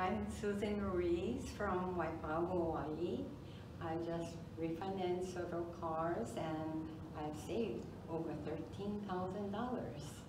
I'm Susan Ruiz from Waipahu, Hawaii. I just refinanced several cars and I've saved over $13,000.